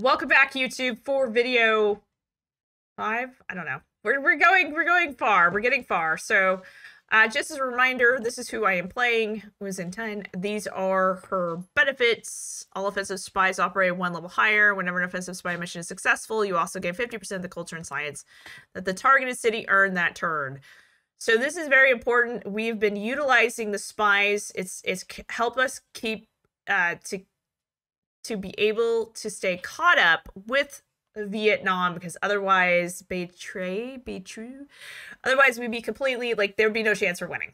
Welcome back, YouTube, for video five. I don't know. We're we're going we're going far. We're getting far. So, uh, just as a reminder, this is who I am playing. Wu Zetian. These are her benefits. All offensive spies operate one level higher. Whenever an offensive spy mission is successful, you also get fifty percent of the culture and science that the targeted city earned that turn. So this is very important. We've been utilizing the spies. It's it's help us keep uh, to to be able to stay caught up with Vietnam because otherwise betray be true otherwise we'd be completely like there'd be no chance for winning.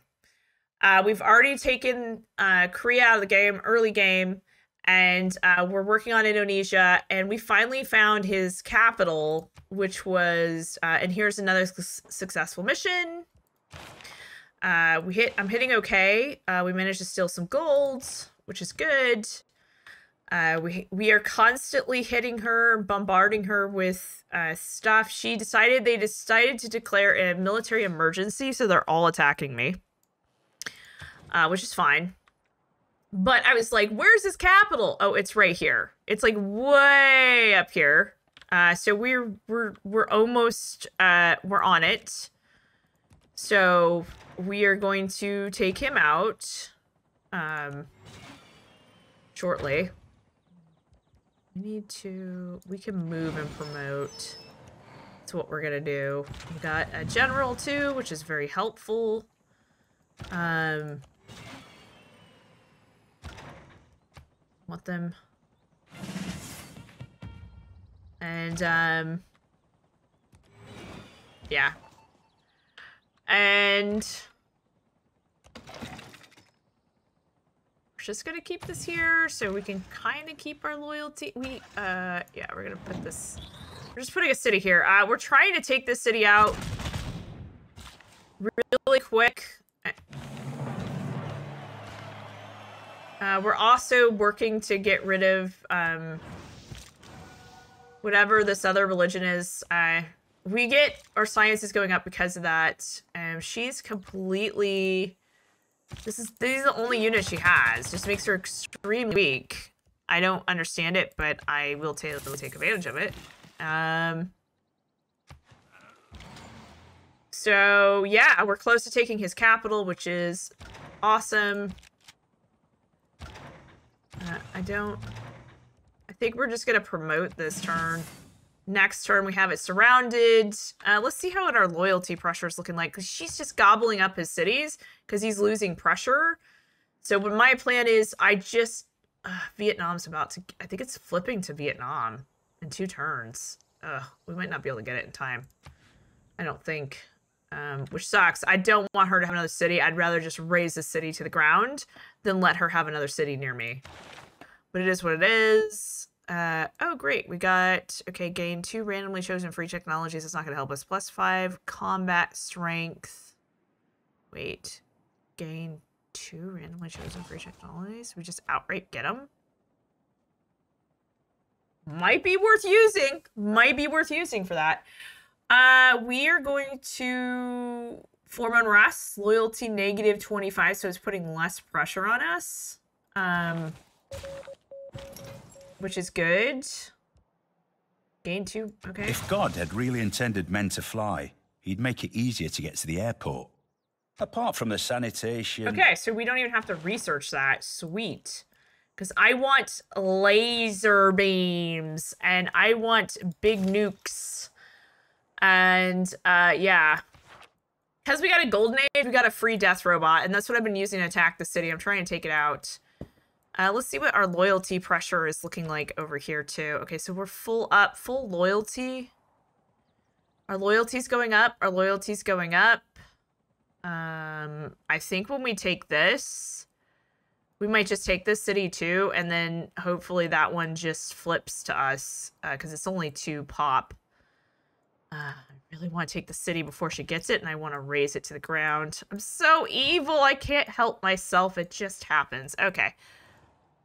Uh, we've already taken uh, Korea out of the game early game and uh, we're working on Indonesia and we finally found his capital which was uh, and here's another su successful mission. Uh, we hit I'm hitting okay. Uh, we managed to steal some gold which is good uh, we we are constantly hitting her, bombarding her with uh, stuff. She decided they decided to declare a military emergency, so they're all attacking me, uh, which is fine. But I was like, "Where's his capital? Oh, it's right here. It's like way up here." Uh, so we're we're we're almost uh, we're on it. So we are going to take him out um, shortly. We need to... We can move and promote. That's what we're gonna do. We got a general, too, which is very helpful. Um... Want them... And, um... Yeah. And... just gonna keep this here so we can kind of keep our loyalty. We, uh, yeah, we're gonna put this, we're just putting a city here. Uh, we're trying to take this city out really quick. Uh, we're also working to get rid of, um, whatever this other religion is. Uh, we get, our science is going up because of that. Um, she's completely this is this is the only unit she has. Just makes her extremely weak. I don't understand it, but I will take take advantage of it. Um. So yeah, we're close to taking his capital, which is awesome. Uh, I don't. I think we're just gonna promote this turn. Next turn, we have it surrounded. Uh, let's see how our loyalty pressure is looking like, because she's just gobbling up his cities, because he's losing pressure. So what my plan is, I just... Uh, Vietnam's about to... I think it's flipping to Vietnam in two turns. We might not be able to get it in time. I don't think. Um, which sucks. I don't want her to have another city. I'd rather just raze the city to the ground than let her have another city near me. But it is what it is. Uh, oh, great. We got, okay, gain two randomly chosen free technologies. That's not going to help us. Plus five combat strength. Wait. Gain two randomly chosen free technologies? We just outright get them? Might be worth using. Might be worth using for that. Uh, we are going to form unrest, loyalty negative 25, so it's putting less pressure on us. Um, which is good. Gain two, okay. If God had really intended men to fly, he'd make it easier to get to the airport. Apart from the sanitation... Okay, so we don't even have to research that. Sweet. Because I want laser beams, and I want big nukes. And, uh, yeah. Because we got a golden age, we got a free death robot, and that's what I've been using to attack the city. I'm trying to take it out. Uh, let's see what our loyalty pressure is looking like over here too. Okay, so we're full up, full loyalty. Our loyalty's going up. Our loyalty's going up. Um, I think when we take this, we might just take this city too, and then hopefully that one just flips to us because uh, it's only two pop. Uh, I really want to take the city before she gets it, and I want to raze it to the ground. I'm so evil. I can't help myself. It just happens. Okay.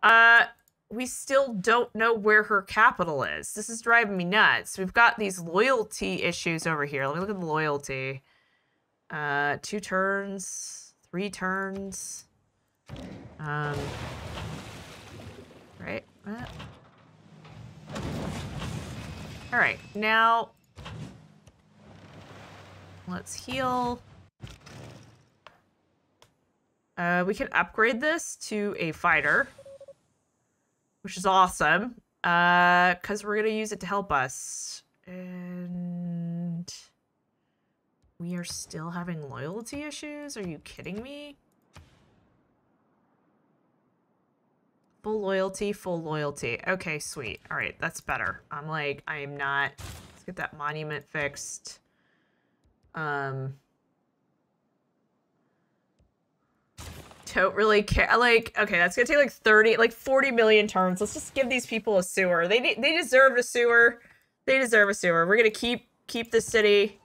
Uh, we still don't know where her capital is. This is driving me nuts. We've got these loyalty issues over here. Let me look at the loyalty. Uh, two turns, three turns. Um, right? Uh, All right, now let's heal. Uh, we can upgrade this to a fighter, which is awesome. Uh, because we're gonna use it to help us, and we are still having loyalty issues. Are you kidding me? Full loyalty, full loyalty. Okay, sweet. All right, that's better. I'm like, I am not. Let's get that monument fixed. Um. Don't really care. Like, okay, that's gonna take like 30, like 40 million turns. Let's just give these people a sewer. They they deserve a sewer. They deserve a sewer. We're gonna keep keep the city.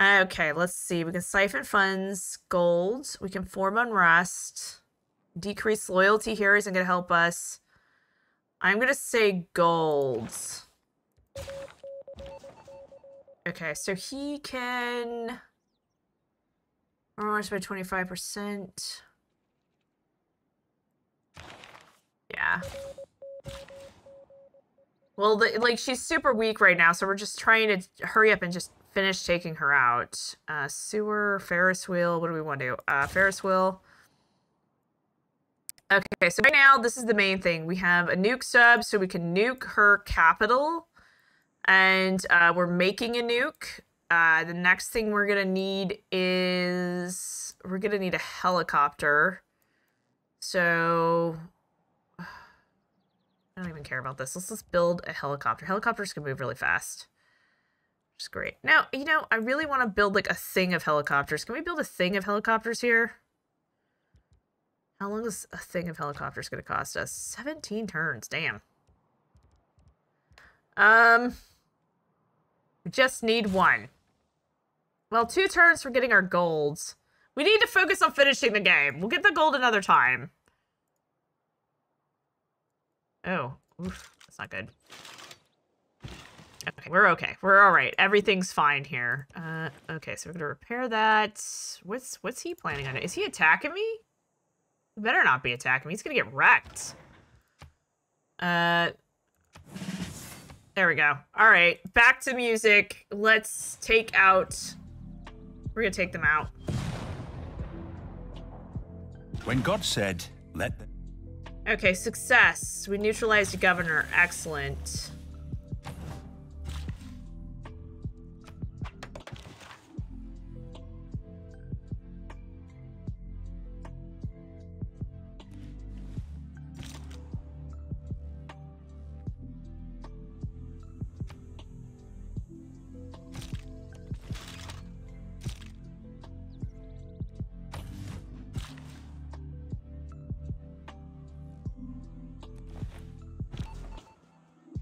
Okay, let's see. We can siphon funds, gold. We can form unrest. Decrease loyalty here isn't to help us. I'm to say gold. Okay, so he can... Orange by 25%. Yeah. Well, the, like, she's super weak right now, so we're just trying to hurry up and just finish taking her out. Uh, sewer, Ferris wheel. What do we want to do? Uh, Ferris wheel. Okay, so right now, this is the main thing. We have a nuke sub, so we can nuke her capital. And uh, we're making a nuke. Uh, the next thing we're going to need is... We're going to need a helicopter. So... I don't even care about this. Let's just build a helicopter. Helicopters can move really fast. Which is great. Now, you know, I really want to build like a thing of helicopters. Can we build a thing of helicopters here? How long is a thing of helicopters going to cost us? 17 turns. Damn. Um, we just need one. Well, two turns for getting our golds. We need to focus on finishing the game. We'll get the gold another time. Oh, oof, that's not good. Okay, we're okay. We're all right. Everything's fine here. Uh, okay, so we're gonna repair that. What's what's he planning on? Is he attacking me? He better not be attacking me. He's gonna get wrecked. Uh, there we go. All right, back to music. Let's take out. We're gonna take them out. When God said, "Let." Okay, success. We neutralized the governor. Excellent.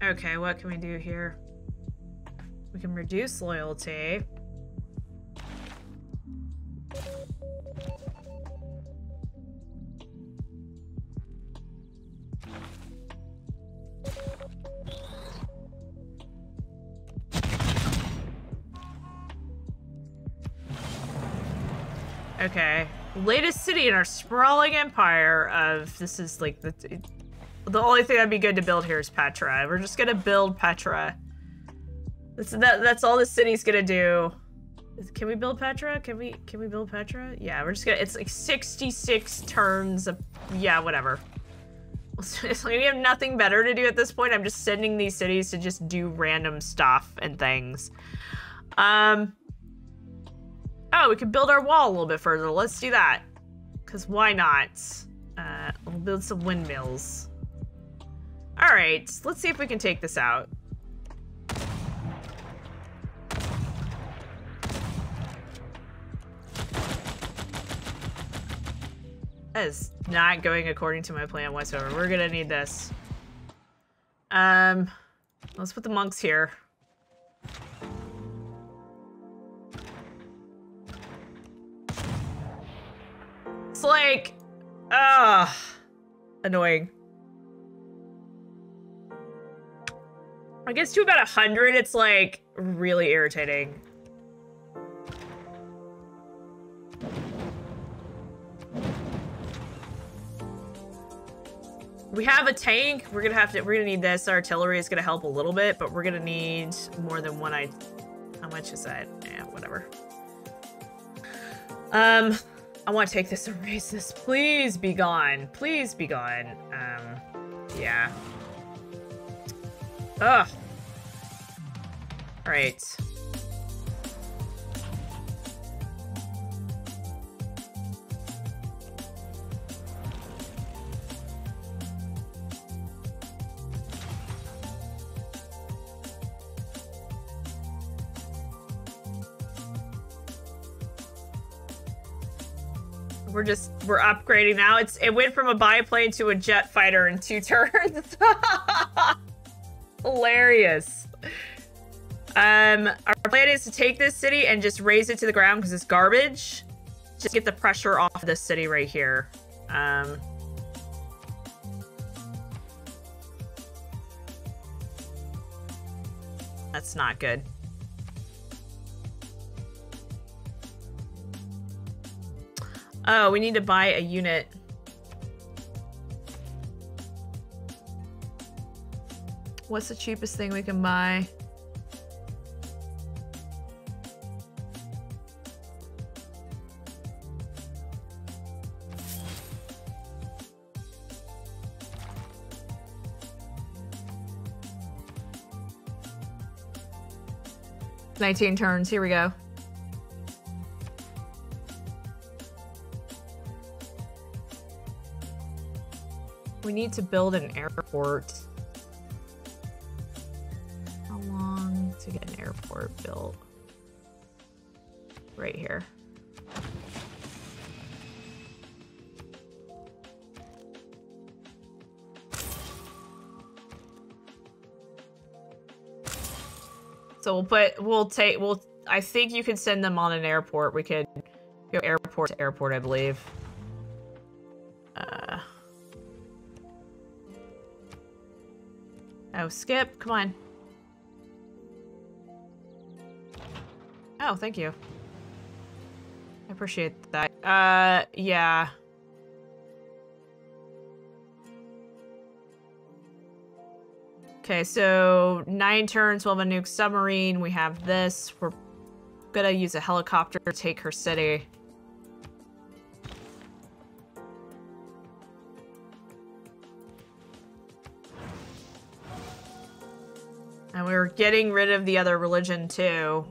Okay, what can we do here? We can reduce loyalty. Okay. Latest city in our sprawling empire of... This is like the the only thing that'd be good to build here is Petra. We're just gonna build Petra. That's that, that's all the city's gonna do. Can we build Petra? Can we can we build Petra? Yeah, we're just gonna it's like 66 turns of yeah, whatever. We have nothing better to do at this point. I'm just sending these cities to just do random stuff and things. Um Oh, we could build our wall a little bit further. Let's do that. Cause why not? Uh, we'll build some windmills. Alright, let's see if we can take this out. That is not going according to my plan whatsoever. We're gonna need this. Um, let's put the monks here. It's like, ah, annoying. I guess to about a hundred, it's like really irritating. We have a tank. We're gonna have to. We're gonna need this. Artillery is gonna help a little bit, but we're gonna need more than one. I. How much is that? Yeah, whatever. Um, I want to take this and raise this. Please be gone. Please be gone. Um, yeah. Ugh. Right. We're just we're upgrading now. It's it went from a biplane to a jet fighter in two turns. Hilarious. Um, our plan is to take this city and just raise it to the ground because it's garbage. Just get the pressure off this city right here. Um, that's not good. Oh, we need to buy a unit. What's the cheapest thing we can buy? Nineteen turns. Here we go. We need to build an airport. Airport built? Right here. So we'll put, we'll take, we'll, I think you could send them on an airport. We could go airport to airport, I believe. Uh, oh, skip, come on. Oh, thank you. I appreciate that. Uh, yeah. Okay, so nine turns, we'll have a nuke submarine. We have this. We're gonna use a helicopter to take her city. And we are getting rid of the other religion too.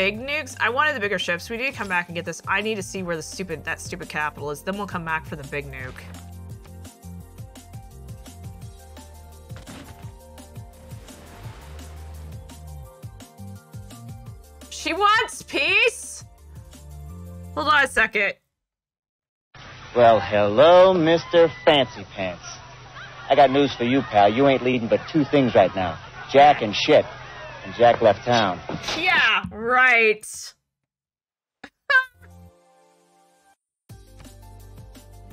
Big nukes. I wanted the bigger ships. We need to come back and get this. I need to see where the stupid that stupid capital is. Then we'll come back for the big nuke. She wants peace? Hold on a second. Well, hello, Mr. Fancy Pants. I got news for you, pal. You ain't leading but two things right now Jack and shit. And Jack left town. Yeah, right.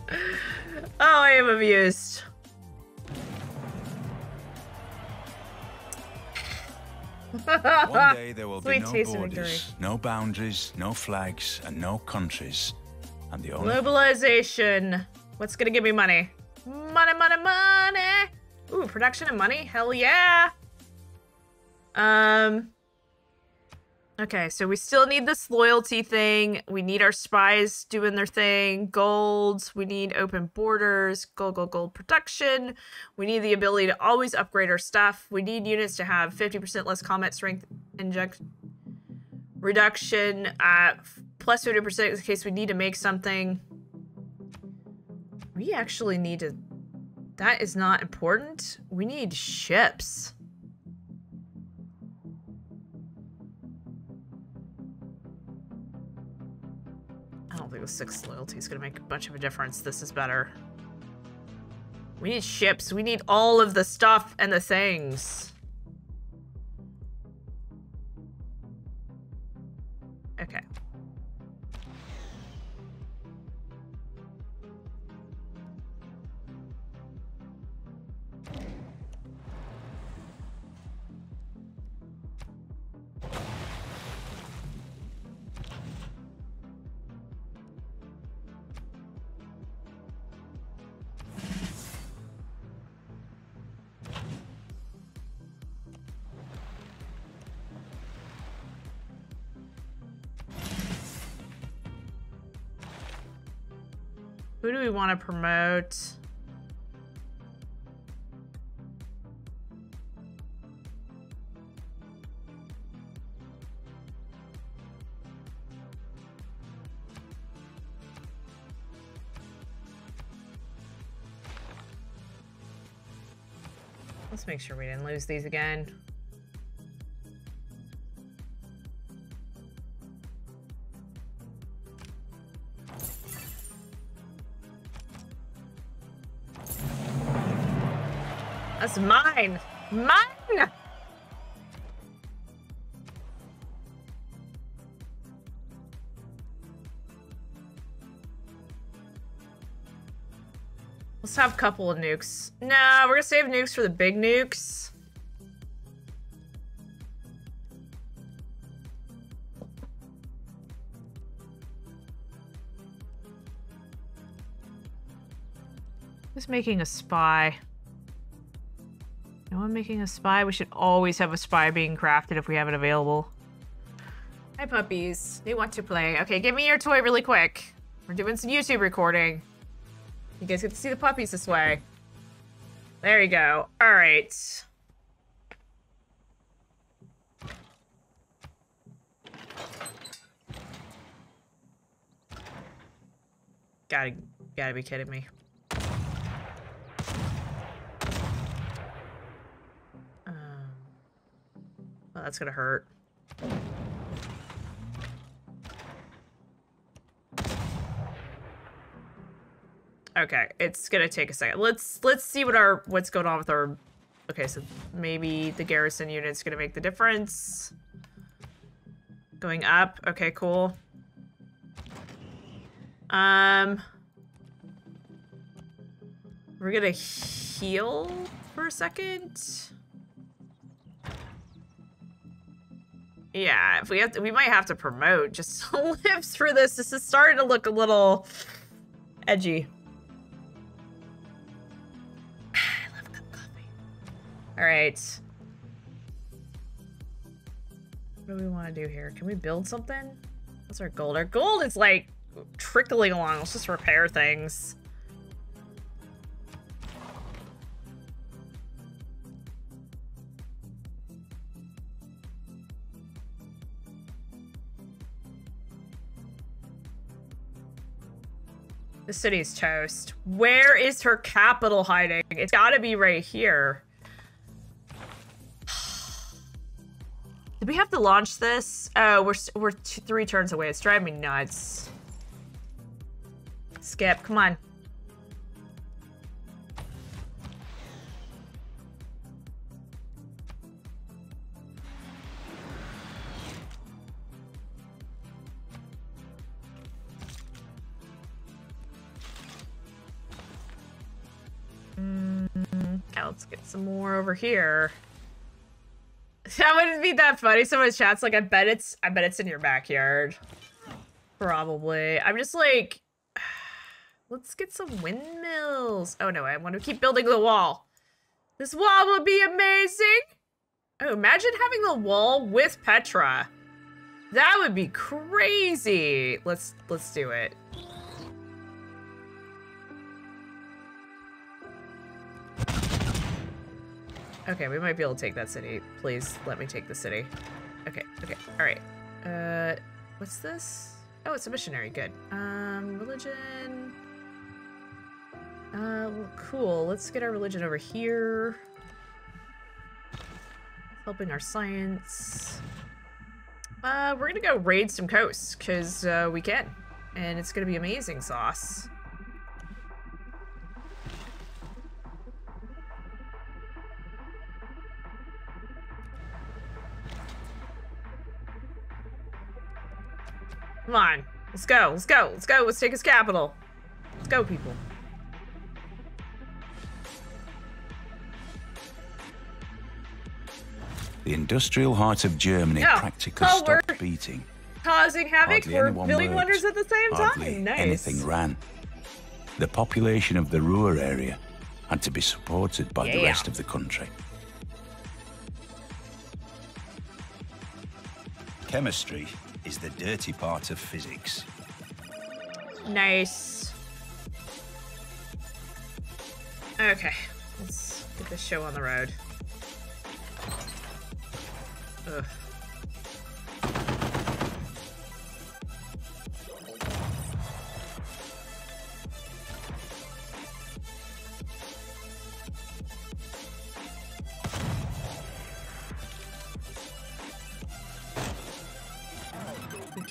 oh, I am amused. One day there will be no taste of victory. borders, no boundaries, no flags, and no countries. And the only Globalization. What's gonna give me money? Money, money, money. Ooh, production and money. Hell yeah. Um. Okay, so we still need this loyalty thing. We need our spies doing their thing. Gold. We need open borders. Gold, gold, gold production. We need the ability to always upgrade our stuff. We need units to have 50% less combat strength inject reduction. Uh, plus 50% in case we need to make something. We actually need to... That is not important. We need ships. Six loyalty is gonna make a bunch of a difference. This is better. We need ships. We need all of the stuff and the things. Okay. Who do we want to promote? Let's make sure we didn't lose these again. Mine! Mine! Let's have a couple of nukes. No, we're gonna save nukes for the big nukes. Who's making a spy? No one making a spy? We should always have a spy being crafted if we have it available. Hi, puppies. They want to play. Okay, give me your toy really quick. We're doing some YouTube recording. You guys get to see the puppies this way. There you go. All right. Gotta, gotta be kidding me. That's gonna hurt. Okay, it's gonna take a second. Let's let's see what our what's going on with our. Okay, so maybe the garrison unit's gonna make the difference. Going up. Okay, cool. Um, we're gonna heal for a second. Yeah, if we have to, we might have to promote just to live through this. This is starting to look a little edgy. I love cup coffee. All right. What do we want to do here? Can we build something? What's our gold? Our gold is like trickling along. Let's just repair things. The city's toast. Where is her capital hiding? It's gotta be right here. Did we have to launch this? Oh, we're, we're two, three turns away. It's driving me nuts. Skip, come on. Let's get some more over here. That wouldn't be that funny. Someone's chat's like, I bet it's, I bet it's in your backyard. Probably. I'm just like, let's get some windmills. Oh no, I want to keep building the wall. This wall would be amazing. Oh, imagine having a wall with Petra. That would be crazy. Let's, let's do it. Okay, we might be able to take that city. Please let me take the city. Okay, okay, all right. Uh, what's this? Oh, it's a missionary. Good. Um, religion. Uh, well, cool. Let's get our religion over here. Helping our science. Uh, we're gonna go raid some coasts, because, uh, we can. And it's gonna be amazing sauce. Come on. Let's go. Let's go. Let's go. Let's take his capital. Let's go, people. The industrial heart of Germany practically oh, stopped beating. Causing havoc. Hardly We're building wonders at the same Hardly time. Nice. anything ran. The population of the Ruhr area had to be supported by the rest of the country. Chemistry is the dirty part of physics. Nice. Okay, let's get this show on the road. Ugh.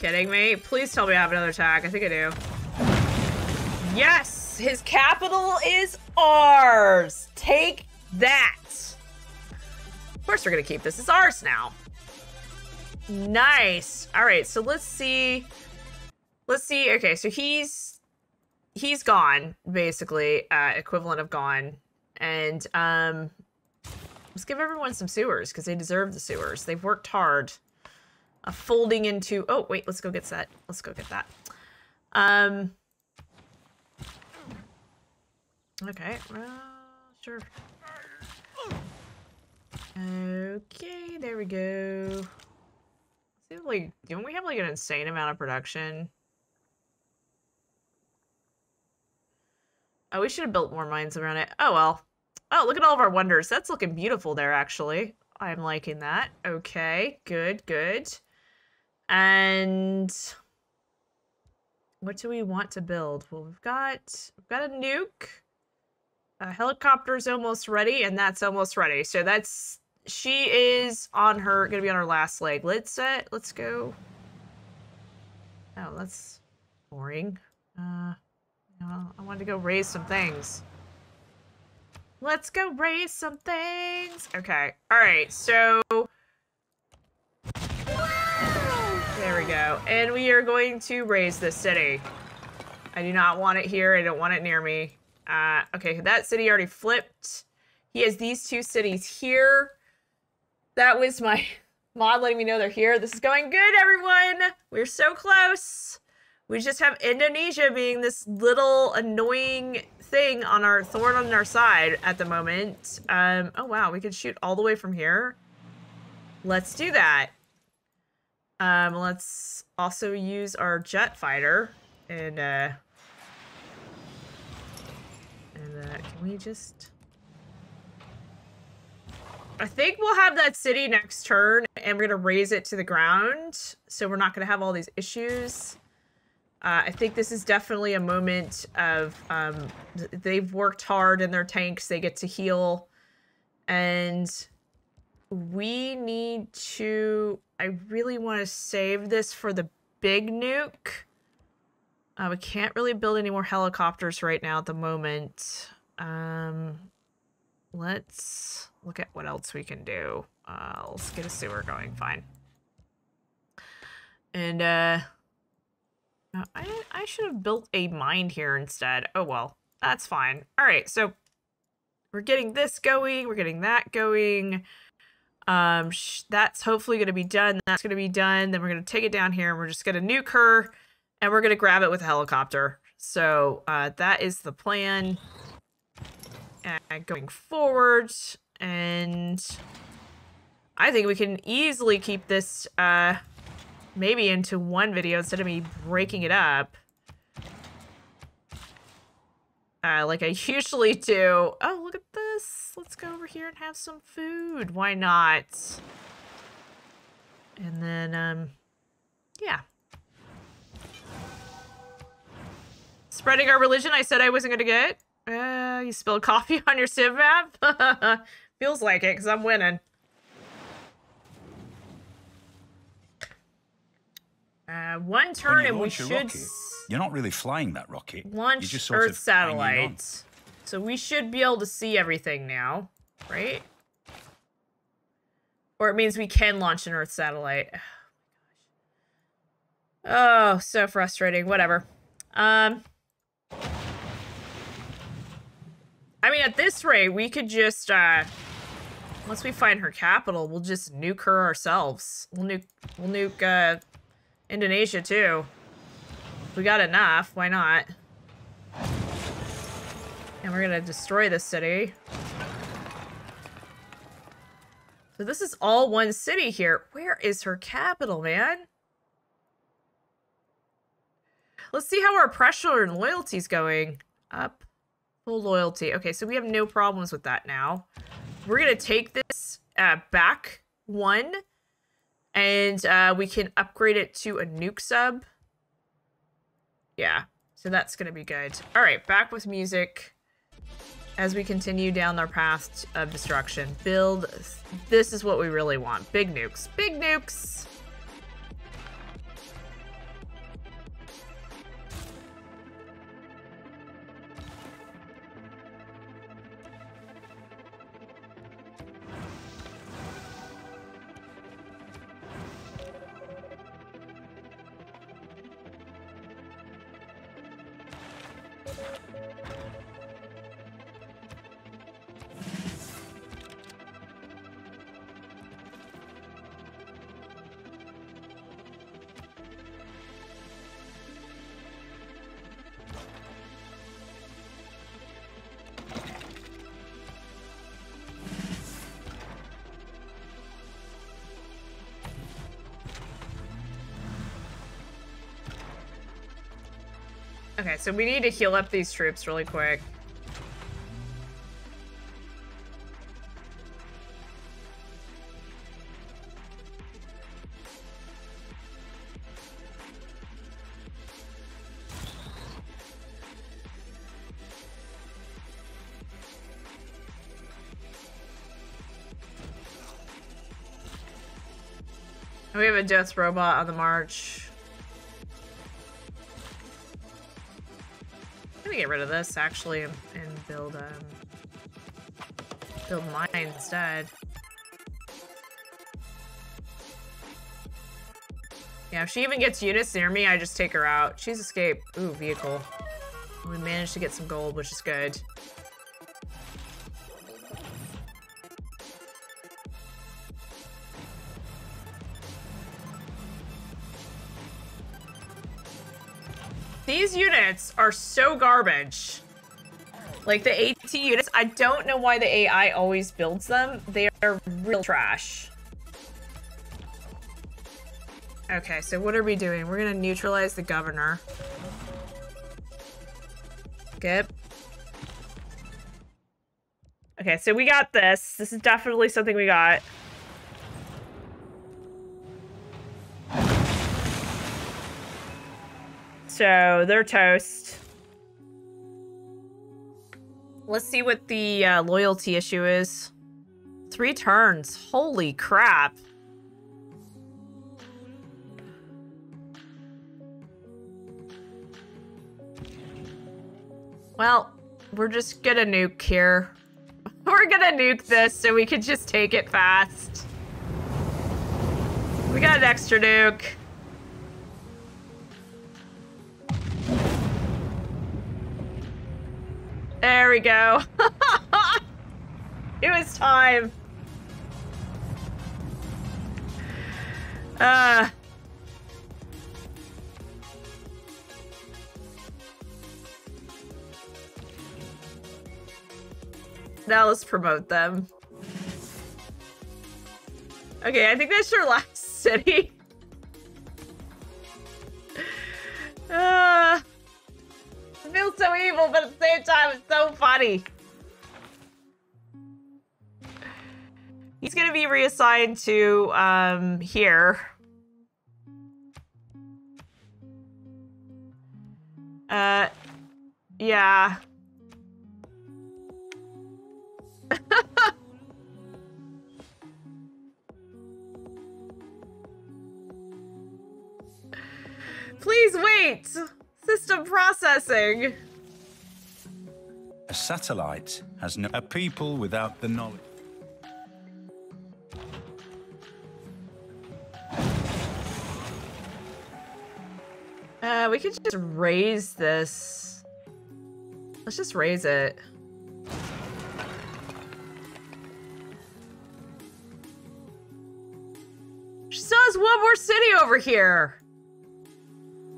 Kidding me? Please tell me I have another attack. I think I do. Yes! His capital is ours! Take that! Of course we're gonna keep this. It's ours now. Nice. Alright, so let's see. Let's see. Okay, so he's he's gone, basically. Uh equivalent of gone. And um let's give everyone some sewers, because they deserve the sewers. They've worked hard. Uh, folding into oh wait, let's go get that. Let's go get that. Um Okay, sure. Okay, there we go. Seems like, don't we have like an insane amount of production? Oh, we should have built more mines around it. Oh, well. Oh, look at all of our wonders. That's looking beautiful there, actually. I'm liking that. Okay, good, good. And what do we want to build? Well, we've got we've got a nuke. A helicopter's almost ready, and that's almost ready. So that's she is on her gonna be on her last leg. Let's uh let's go. Oh, that's boring. Uh I wanted to go raise some things. Let's go raise some things. Okay. Alright, so there we go. And we are going to raise this city. I do not want it here. I don't want it near me. Uh, okay, that city already flipped. He has these two cities here. That was my mod letting me know they're here. This is going good, everyone. We're so close. We just have Indonesia being this little annoying thing on our thorn on our side at the moment. Um, oh wow, we can shoot all the way from here. Let's do that. Um, let's also use our jet fighter and uh and uh, can we just I think we'll have that city next turn and we're gonna raise it to the ground. So we're not gonna have all these issues. Uh, I think this is definitely a moment of um, th- they've worked hard in their tanks. They get to heal, and we need to. I really want to save this for the big nuke. Uh, we can't really build any more helicopters right now at the moment. Um, let's look at what else we can do. Uh, let's get a sewer going. Fine. And uh, I I should have built a mine here instead. Oh well, that's fine. All right, so we're getting this going. We're getting that going. Um, that's hopefully going to be done. That's going to be done. Then we're going to take it down here and we're just going to nuke her and we're going to grab it with a helicopter. So uh, that is the plan going forward. And I think we can easily keep this uh, maybe into one video instead of me breaking it up. Uh, like I usually do. Oh, look at this. Let's go over here and have some food. Why not? And then, um, yeah. Spreading our religion I said I wasn't going to get. Uh, you spilled coffee on your civ map? Feels like it, because I'm winning. Uh, one turn and we launch should rocket, You're not really flying that rocket. Launch Earth of hanging on. satellite. So we should be able to see everything now, right? Or it means we can launch an Earth satellite. Oh, so frustrating. Whatever. Um I mean, at this rate, we could just uh once we find her capital, we'll just nuke her ourselves. We'll nuke we'll nuke uh Indonesia too. We got enough, why not? And we're gonna destroy this city. So this is all one city here. Where is her capital, man? Let's see how our pressure and loyalty's going. Up. Full loyalty. Okay, so we have no problems with that now. We're gonna take this uh, back one, and uh, we can upgrade it to a nuke sub. Yeah, so that's gonna be good. All right, back with music as we continue down our path of destruction. Build. This is what we really want. Big nukes. Big nukes. Okay, so we need to heal up these troops really quick. We have a death robot on the march. Rid of this actually and build um build mine instead. Yeah, if she even gets units near me, I just take her out. She's escaped. Ooh, vehicle. We managed to get some gold, which is good. Are so garbage. Like the AT units, I don't know why the AI always builds them. They are real trash. Okay, so what are we doing? We're gonna neutralize the governor. Good. Okay, so we got this. This is definitely something we got. So they're toast. Let's see what the uh, loyalty issue is. Three turns. Holy crap. Well, we're just gonna nuke here. We're gonna nuke this so we can just take it fast. We got an extra nuke. There we go. it was time. Uh. Now let's promote them. Okay, I think that's your last city. uh, feels so evil, but at the same time, it's so funny. He's gonna be reassigned to um here. Uh, yeah. Please wait! System processing. A satellite has no... A people without the knowledge. Uh, we could just raise this. Let's just raise it. She still has one more city over here.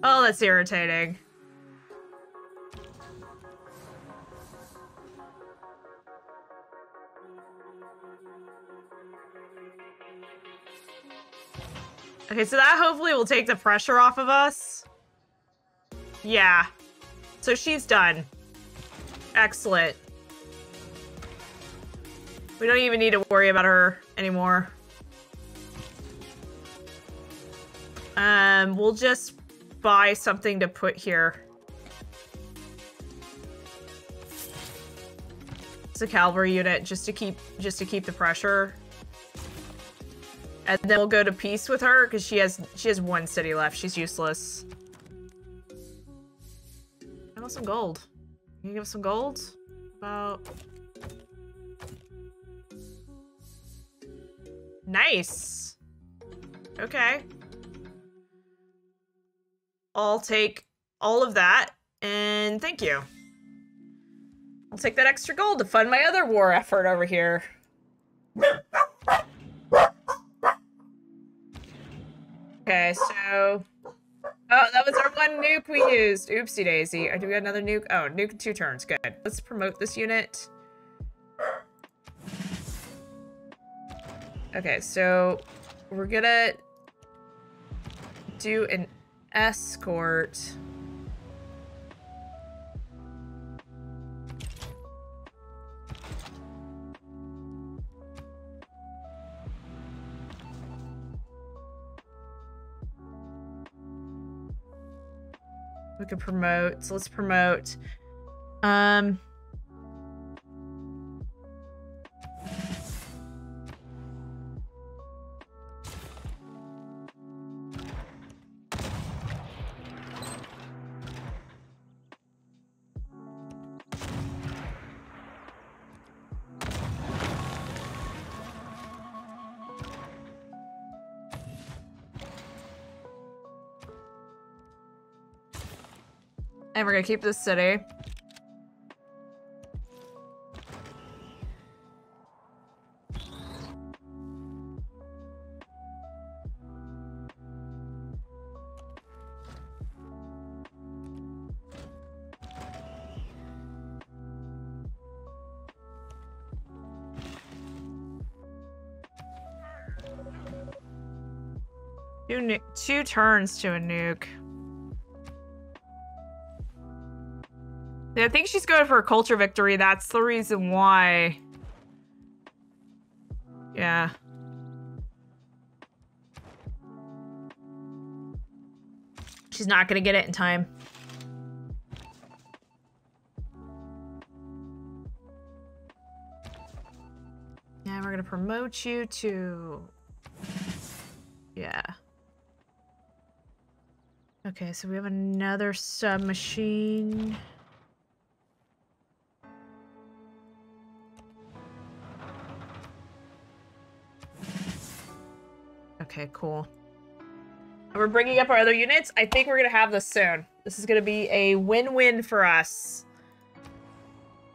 Oh, that's irritating. Okay, so that hopefully will take the pressure off of us. Yeah. So she's done. Excellent. We don't even need to worry about her anymore. Um, we'll just buy something to put here. It's a cavalry unit just to keep just to keep the pressure. And then we'll go to peace with her because she has she has one city left. She's useless. I want some gold. Can you give us some gold? About Nice. Okay. I'll take all of that and thank you. I'll take that extra gold to fund my other war effort over here. Okay, so... Oh, that was our one nuke we used. Oopsie daisy. Do we got another nuke? Oh, nuke in two turns. Good. Let's promote this unit. Okay, so we're gonna do an escort. We could promote. So let's promote. Um. We're gonna keep this city. Two, turns to a nuke. Yeah, I think she's going for a culture victory. That's the reason why. Yeah. She's not gonna get it in time. Yeah, we're gonna promote you to... Yeah. Okay, so we have another submachine. Okay, cool. We're bringing up our other units. I think we're gonna have this soon. This is gonna be a win-win for us.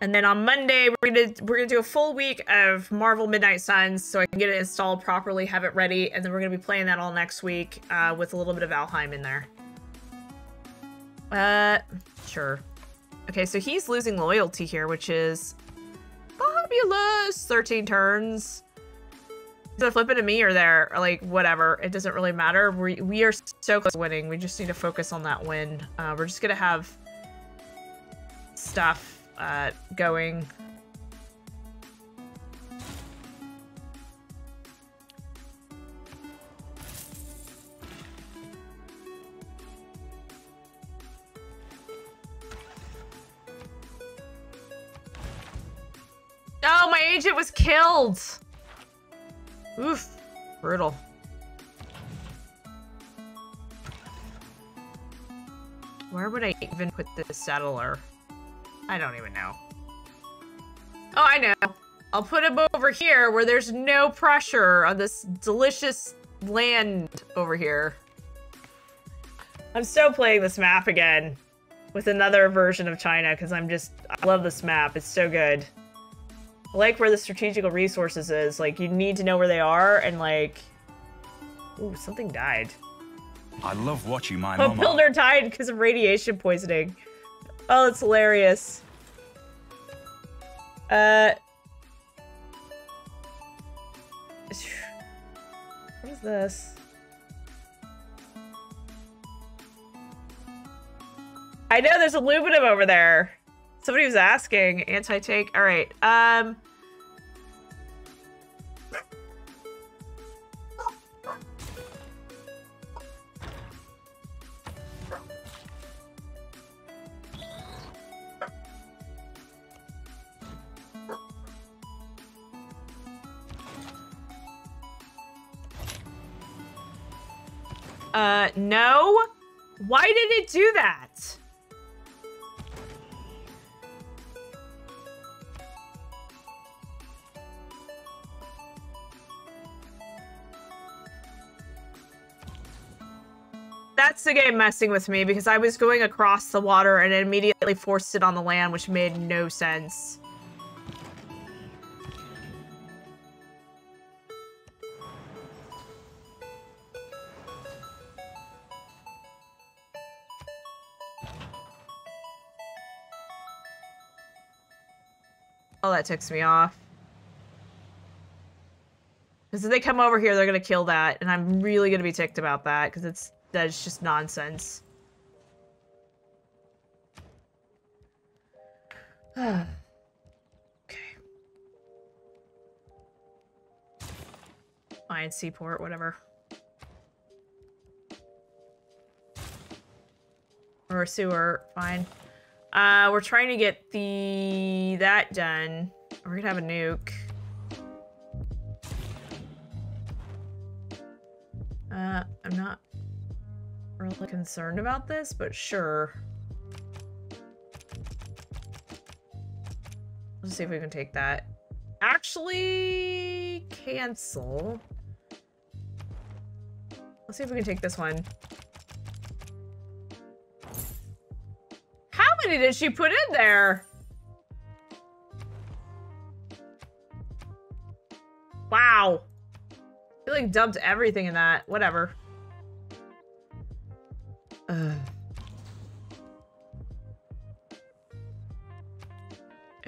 And then on Monday, we're gonna we're gonna do a full week of Marvel Midnight Suns, so I can get it installed properly, have it ready, and then we're gonna be playing that all next week uh, with a little bit of Valheim in there. Uh, sure. Okay, so he's losing loyalty here, which is fabulous. 13 turns. Is it flipping to me or there? Or like, whatever. It doesn't really matter. We, we are so close to winning. We just need to focus on that win. Uh, we're just going to have stuff uh, going. Oh, my agent was killed! Oof. Brutal. Where would I even put this settler? I don't even know. Oh, I know. I'll put him over here where there's no pressure on this delicious land over here. I'm still playing this map again with another version of China because I'm just, I love this map. It's so good. I like where the strategical resources is. Like, you need to know where they are and like, ooh, something died. I love watching my Oh, mama. Builder died because of radiation poisoning. Oh, it's hilarious. Uh. What is this? I know there's aluminum over there. Somebody was asking. Anti-tank. All right. Um. Messing with me because I was going across the water and it immediately forced it on the land, which made no sense. Oh, that ticks me off. Because if they come over here, they're gonna kill that, and I'm really gonna be ticked about that, because it's that's just nonsense. okay. Fine, seaport, whatever. Or a sewer, fine. Uh, we're trying to get the that done. We're gonna have a nuke. Uh, I'm not really concerned about this, but sure. Let's see if we can take that. Actually, cancel. Let's see if we can take this one. How many did she put in there? Wow. She like dumped everything in that. Whatever.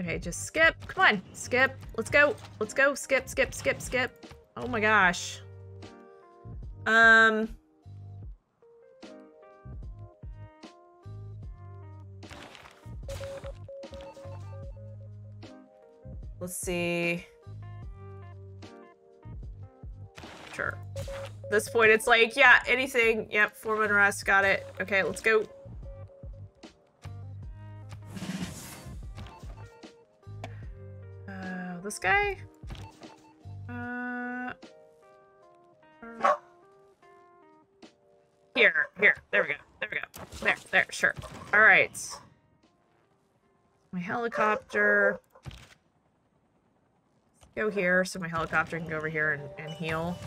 Okay, just skip. Come on, skip. Let's go. Let's go. Skip, skip, skip, skip. Oh my gosh. Um. Let's see. Sure. At this point, it's like, yeah, anything. Yep, form unrest, got it. Okay, let's go. This guy? Uh, here, here, there we go, there we go. There, there, sure. All right. My helicopter. Go here so my helicopter can go over here and, and heal.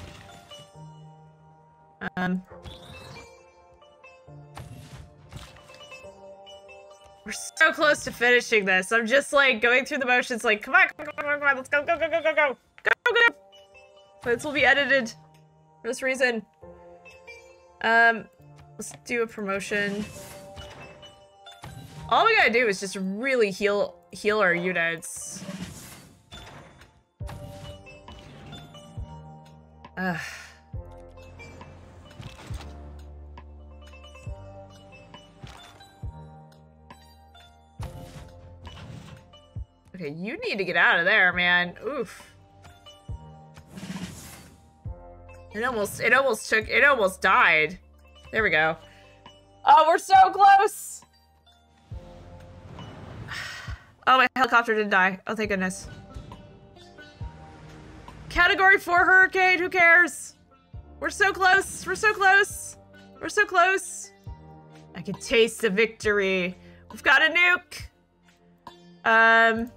Um. We're so close to finishing this. I'm just like going through the motions like, come on, come on, come on, come on, let's go, go, go, go, go, go, go, go. So this will be edited for this reason. Um, let's do a promotion. All we gotta do is just really heal heal our units. Ugh. Okay, you need to get out of there, man. Oof. It almost, it almost took, it almost died. There we go. Oh, we're so close! Oh, my helicopter didn't die. Oh, thank goodness. Category 4 hurricane, who cares? We're so close, we're so close. We're so close. I can taste the victory. We've got a nuke. Um.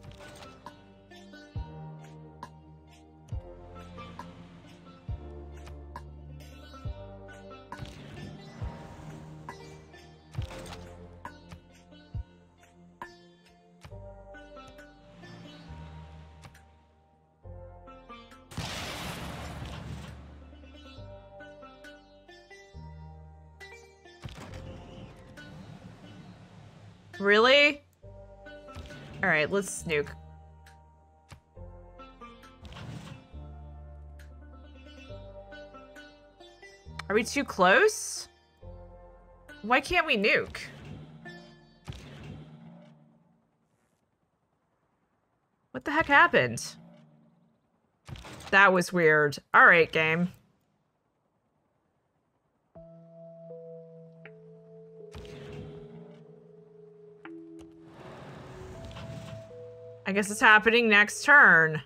Alright, let's nuke. Are we too close? Why can't we nuke? What the heck happened? That was weird. Alright, game. I guess it's happening next turn.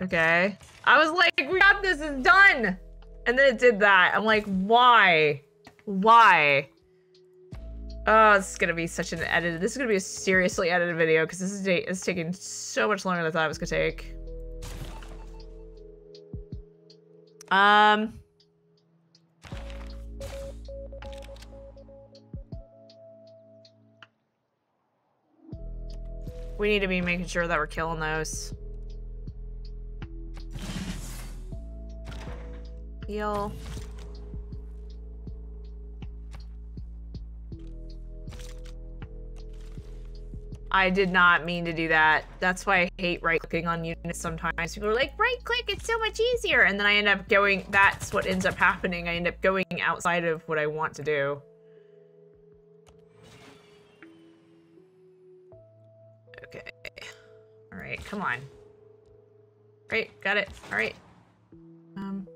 Okay. I was like, we got this, it's done! And then it did that. I'm like, why? Why? Oh, this is gonna be such an edited. This is gonna be a seriously edited video because this is, taking so much longer than I thought it was gonna take. Um. We need to be making sure that we're killing those. Heal. I did not mean to do that. That's why I hate right-clicking on units sometimes. People are like, right-click, it's so much easier. And then I end up going, that's what ends up happening. I end up going outside of what I want to do. Okay. All right, come on. Right, got it. All right. Um...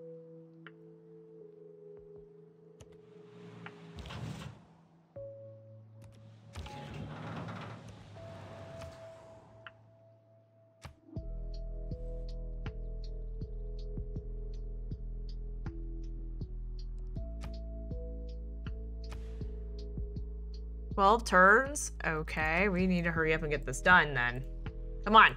Twelve turns? Okay, we need to hurry up and get this done then. Come on.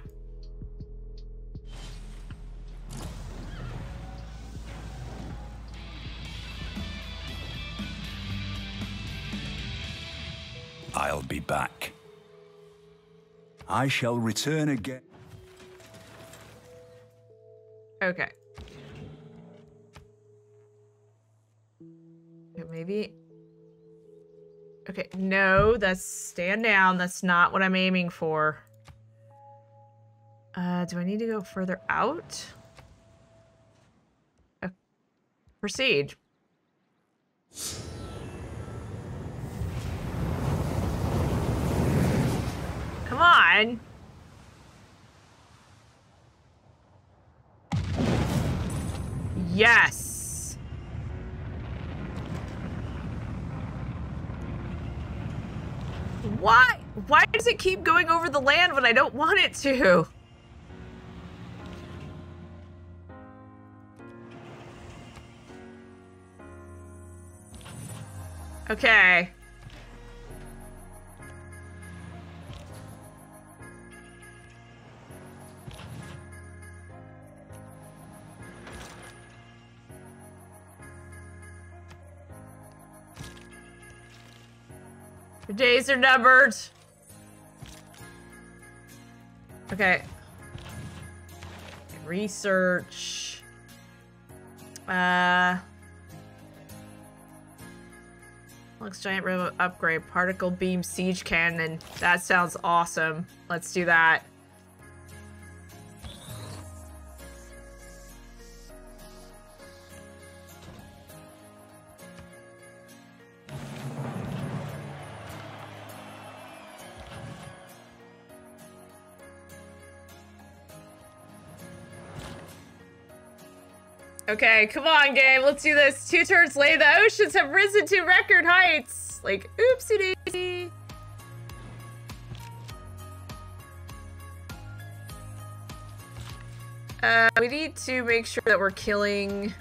I'll be back. I shall return again. Okay. That's stand down. That's not what I'm aiming for. Uh, do I need to go further out? Uh, proceed. Come on. Yes. Why? Why does it keep going over the land when I don't want it to? Okay. Your days are numbered. Okay. Research. Uh. Looks giant robot upgrade. Particle beam siege cannon. That sounds awesome. Let's do that. Okay, come on, game. Let's do this. Two turns later, the oceans have risen to record heights. Like, oopsie daisy. Uh, we need to make sure that we're killing...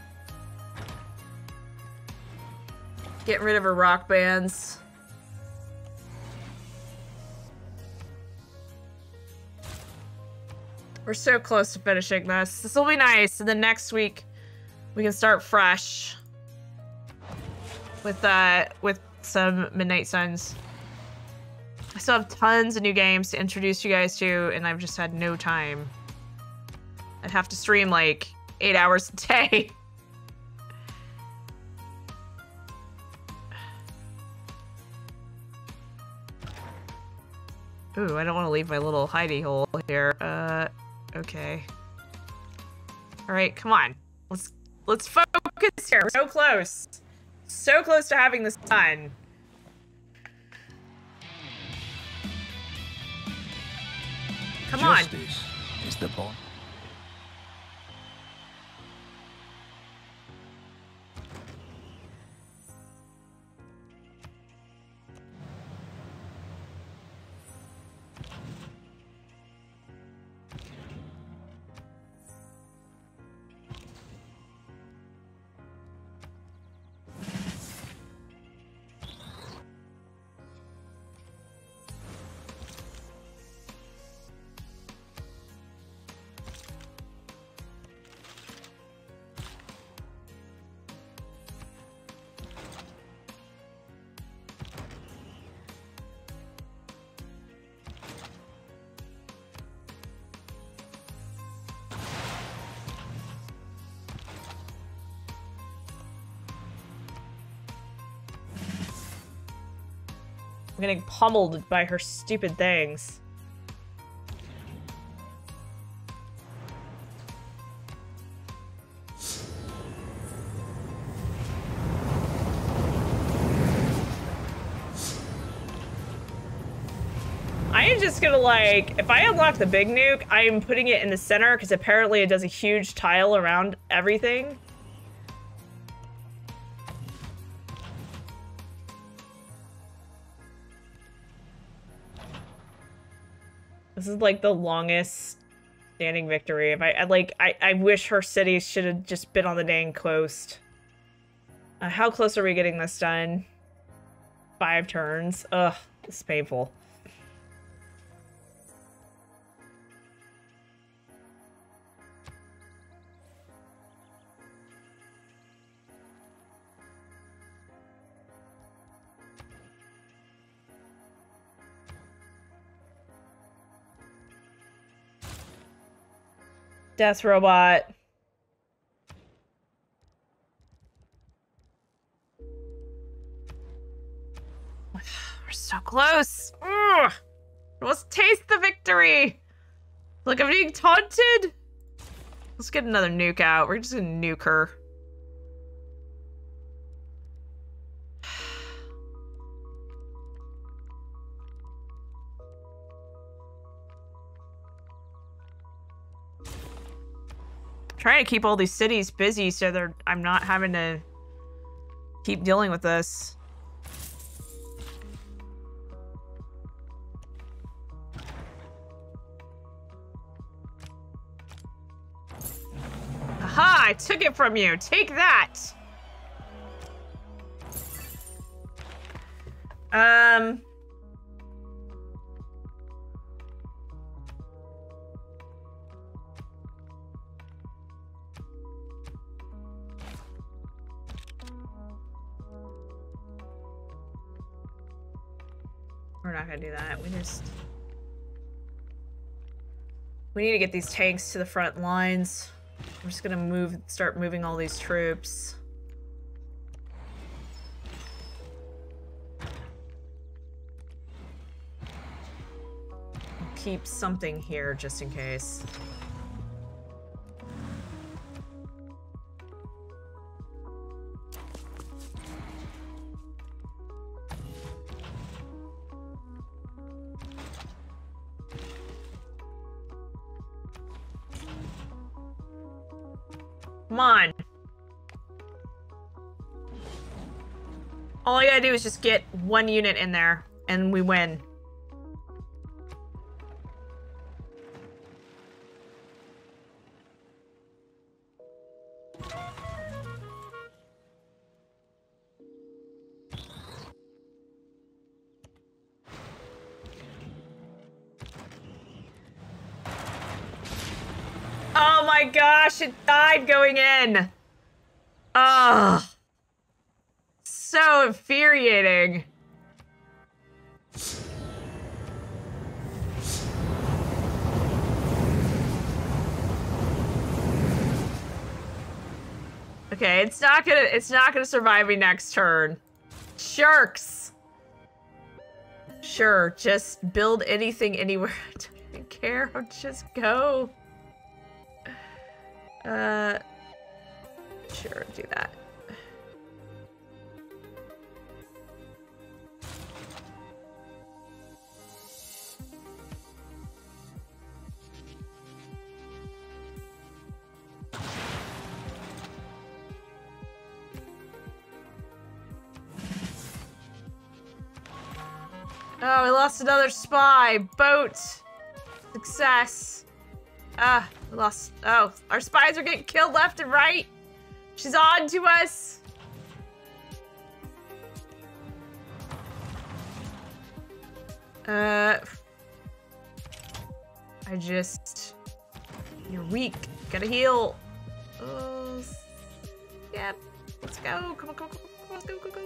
Getting rid of our rock bands. We're so close to finishing this. This will be nice. And then next week we can start fresh with uh with some Midnight Suns. I still have tons of new games to introduce you guys to, and I've just had no time. I'd have to stream like eight hours a day. Ooh, I don't want to leave my little hidey hole here. Uh, okay. All right, come on. Let's let's focus here. We're so close, so close to having this done. Come on. Is the. Getting pummeled by her stupid things. I am just gonna like, if I unlock the big nuke, I am putting it in the center because apparently it does a huge tile around everything. This is like the longest standing victory. If I, I like, I, I wish her city should have just been on the dang coast. Uh, how close are we getting this done? Five turns. Ugh, it's painful. Death robot. We're so close. Let's taste the victory. Look, I'm being taunted. Let's get another nuke out. We're just gonna nuke her. Trying to keep all these cities busy so they're I'm not having to keep dealing with this. Aha! I took it from you. Take that. Um. We're not gonna do that. We just... We need to get these tanks to the front lines. We're just gonna move, start moving all these troops. Keep something here just in case. I do is just get one unit in there and we win. Oh my gosh, it died going in. Ugh. So infuriating. Okay, it's not gonna it's not gonna survive me next turn. Sharks. Sure, just build anything anywhere. I don't even care. I'll just go. Uh sure, do that. Oh, we lost another spy. Boat. Success. Ah, we lost. Oh, our spies are getting killed left and right. She's on to us. Uh, I just. You're weak. Gotta heal. Oh, yep. Let's go. Come on, come on, come on. Let's go, go, go.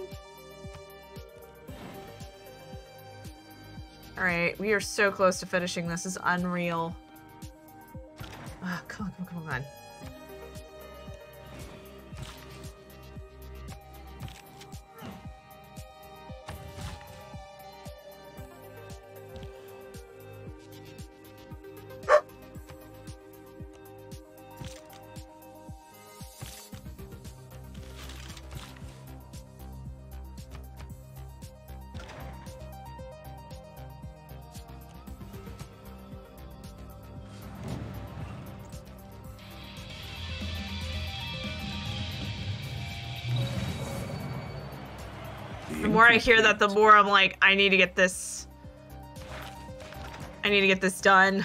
All right, we are so close to finishing this. Is unreal. Oh, come on, come on, come on, I hear that, the more I'm like, I need to get this. I need to get this done.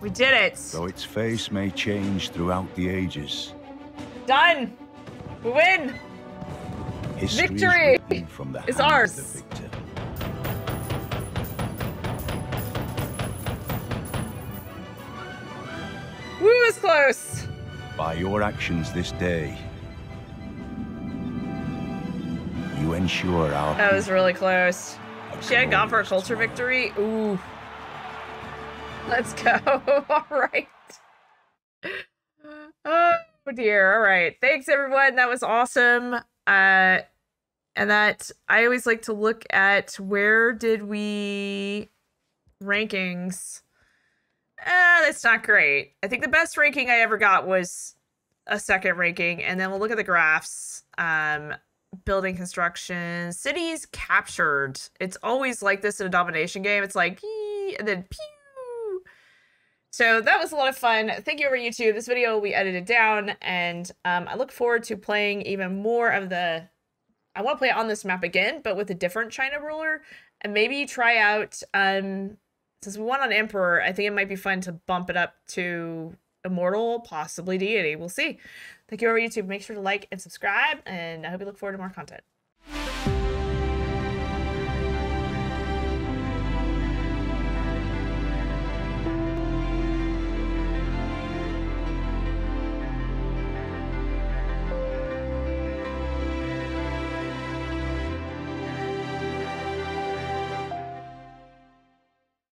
We did it. Though its face may change throughout the ages, Done. We win. history Victory is from the is ours. Close. By your actions this day, you ensure our That was really close. She had gone for a culture tomorrow. victory. Ooh. Let's go. All right. Oh dear. All right. Thanks everyone. That was awesome. Uh and that I always like to look at where did we rankings. Uh, that's not great. I think the best ranking I ever got was a second ranking, and then we'll look at the graphs. Um, building construction, cities captured. It's always like this in a domination game. It's like, and then pew. So that was a lot of fun. Thank you over YouTube. This video we edited down, and um, I look forward to playing even more of the. I want to play on this map again, but with a different China ruler, and maybe try out. Um, since we won on Emperor, I think it might be fun to bump it up to Immortal, possibly Deity. We'll see. Thank you over YouTube. Make sure to like and subscribe, and I hope you look forward to more content.